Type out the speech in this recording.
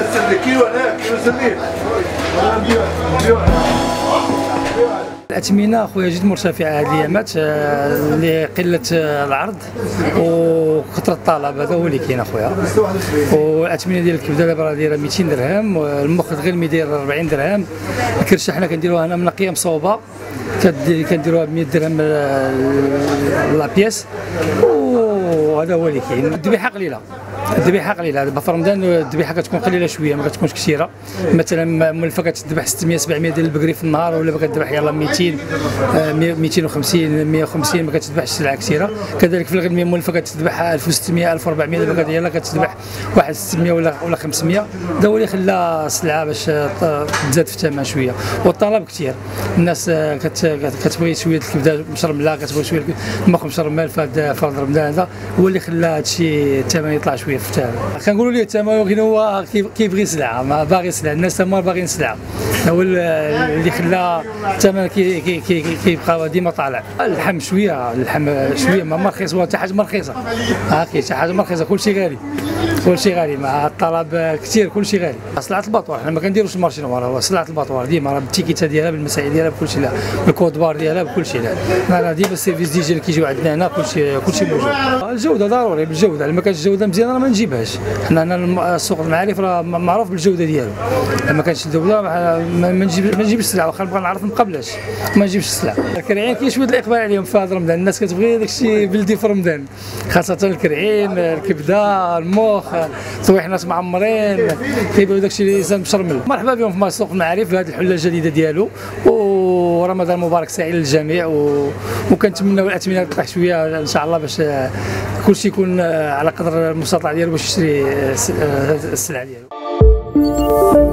السلة كيلو الاثمنه خويا جد مرتفعه هذه الايامات آه، لقلة آه، العرض وكثره الطلب هذا هو اللي كاين أخويا. والاثمنه ديال الكبده دابا راه دايرة 200 درهم والمخ الغلمي داير 40 درهم. الكرشه حنا كنديروها هنا منقيه مصوبة كدير- كنديروها ب 100 درهم آه، لا بياس. وهذا هو اللي كاين. الذبيحه قليله الذبيحه قليله في رمضان الذبيحه كتكون قليلة شوية ما كتكونش كثيرة. مثلا مولفه كتذبح 600 700 ديال البقري في النهار ولا كتذبح يلاه 200 آه، 100 250 150 ما كتذبحش سلعة كثيرة. كذلك في الغنميه مولفه كتذبح 1600 1400 دابا كت- يلاه كتذبح واحد 600 ولا ولا 500 هذا هو اللي خلى السلعة باش تزاد في الثمن شوية. والطلب كثير. الناس آه، كت- كت- كتبغي شوية الكبدة مشرمله كتبغي شوية المخ مشرمل في هذا رمضان هذا هو اللي خلى هذا الشيء الثمن يطلع شوية. في كنقولوا ليه الثمن غير هو كي- كيبغي سلعة؟ باغي سلعة الناس تما باغيين سلعة. هو ال- اللي خلى الثمن كي- كي- كي- كي- كيبقى ديما طالع. اللحم شوية اللحم شوية ما رخيص حتى حاجة ما رخيصة. ها كاين حتى حاجة ما رخيصة كلشي غالي. كلشي غالي مع الطلب كثير كلشي غالي. سلعه ال abattoir حنا ما كنديروش ال marché noir هو سلعه ال abattoir ديما راه بالتيكيتا ديالها بالمسائل ديالها بكلشي لها بال code barre ديالها بكلشي لها أنا ديما ال service d'hygiène اللي كيجيو عندنا هنا كلشي كلشي موجود. الجودة ضروري بالجودة. إلا ما كانش الجوده مزيانة راه ما نجيبهاش. حنا هنا السوق المعارف راه معروف بالجودة ديالو. ما كانش الجوده ما ما نجيب ما نجيبش السلعة واخا نبغى نعرف ما قبلش. ما نجيبش السلعة. الكرعين كاين شوية الإقبال عليهم في هذا رمضان. الناس كتبغي داك الشيء بلدي في رمضان. خاصة الكرعين الكبدة المخ طويحنات معمرين كيبغيو داك الشيء اللسان مشرمل. مرحبا بهم في سوق المعارف بهذه الحلة الجديدة ديالو. ورمضان مبارك سعيد للجميع. و... وكنتمناو الاثمنه تطيح شوية إن شاء الله باش كلشي يكون على قدر المستطاع ديالو باش يشري السلعة ديالو.